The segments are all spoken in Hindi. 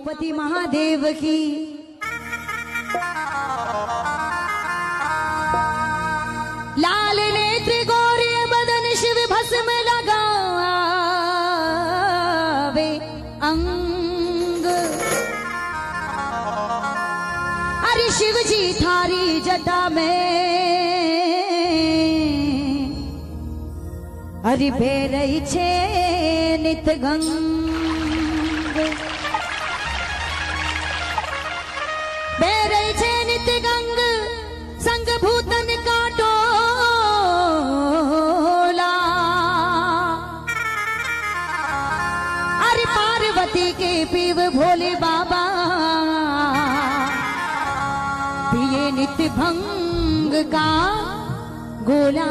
उमापति महादेव की। लाल नेत्र गौरे बदन शिव भस्म लगावे अंग। अरे शिव जी थारी जटा में। अरे भेरई छे नित गंग। गंग संग भूतन का डोला अरे पार्वती के पीव भोले बाबा, दिए नित्य भंग का गोला।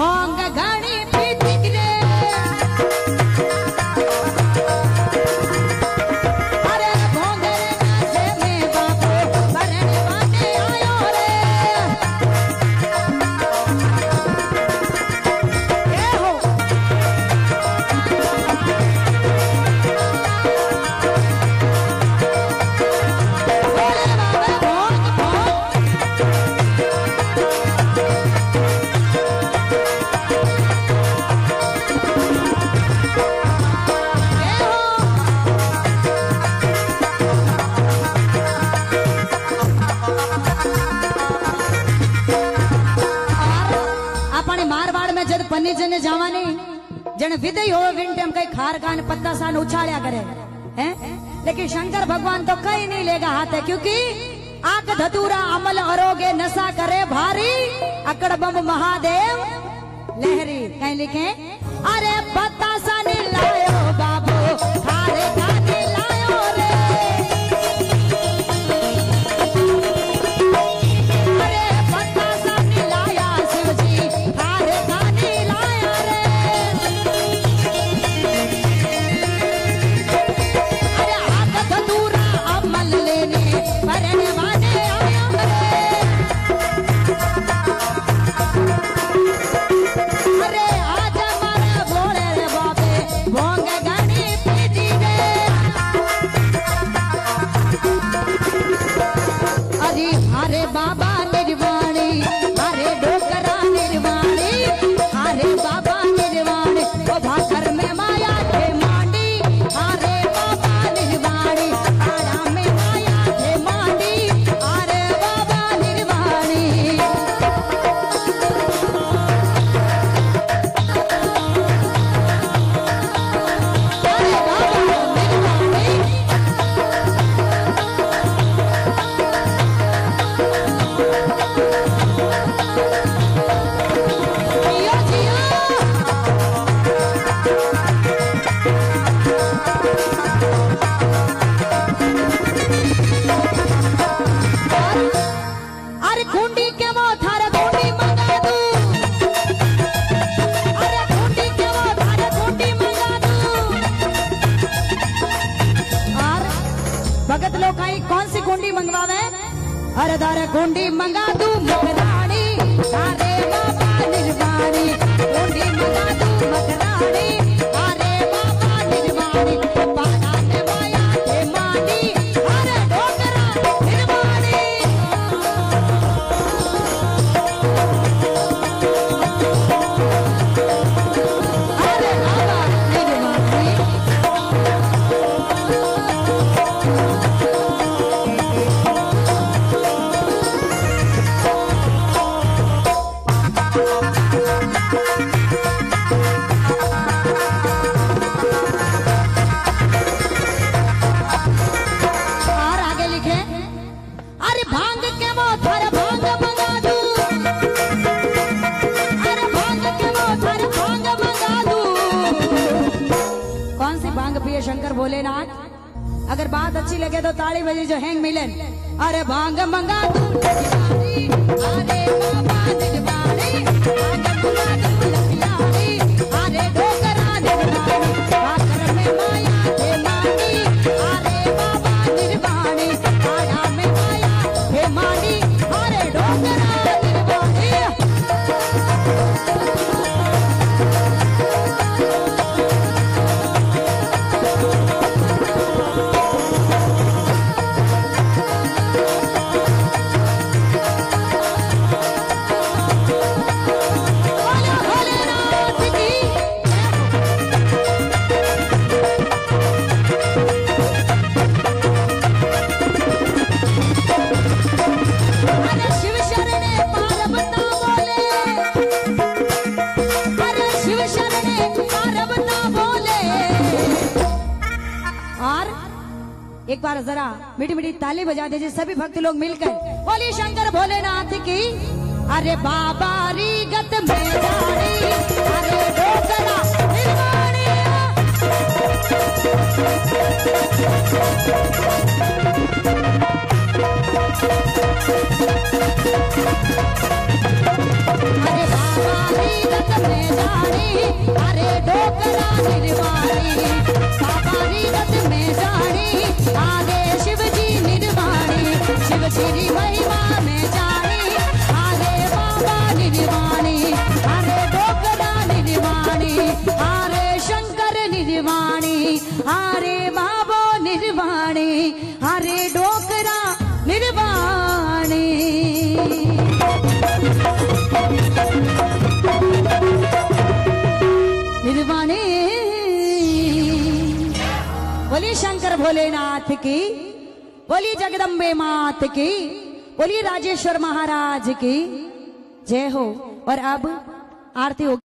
honga અને જને જવાની જેને વિદય હોય વિન कई खार ખારકા पत्ता सान ઉછાળ્યા करे। हैं? लेकिन शंकर भगवान तो कहीं नहीं लेगा हाथ है क्योंकि आग धतूरा अमल अरोगे, नशा करे भारी। अकड़ बम महादेव लहरी, कहीं लिखे? अरे पत्ता ने I got it. मंगवावे? अरे दारे कुंडी मंगा तू मकरानी बाबा मंगा तू मकरानी। भोलेनाथ, अगर बात अच्छी लगे तो ताली बजी जो हैंग मिले अरे भाँग मंगा तू अरे बाबा पर जरा, मीठी मीठी ताली बजा दीजिए, सभी भक्त लोग मिलकर। बोलिए शंकर भोलेनाथ की, अरे बाबा री गत अरे बाबा री गत मेरानी शंकर भोलेनाथ की, बोली जगदम्बे मात की, बोली राजेश्वर महाराज की। जय हो। और अब आरती होगी।